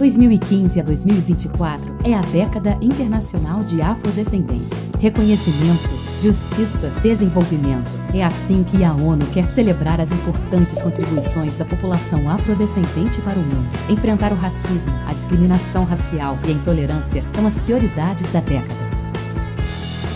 2015 a 2024 é a década internacional de afrodescendentes. Reconhecimento, justiça, desenvolvimento. É assim que a ONU quer celebrar as importantes contribuições da população afrodescendente para o mundo. Enfrentar o racismo, a discriminação racial e a intolerância são as prioridades da década.